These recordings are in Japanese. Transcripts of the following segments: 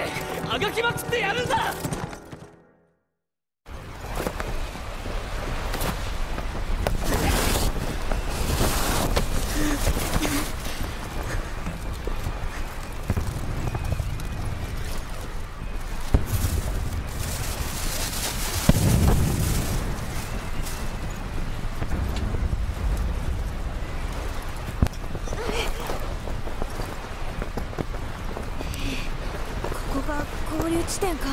てあがきまくってやるんだが合流地点か。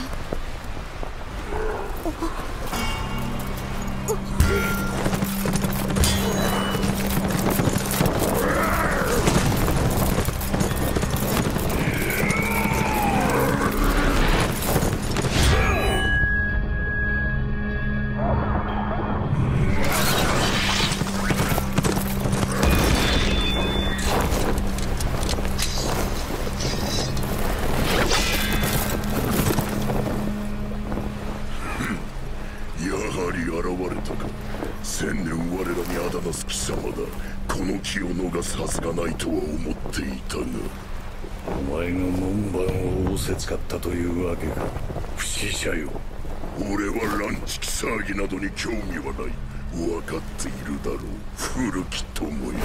現れたか。千年我らにあだなす貴様だ。この気を逃すはずがないとは思っていたが。お前が門番を仰せつかったというわけか。不死者よ。俺は乱畜騒ぎなどに興味はない。分かっているだろう。古き友よ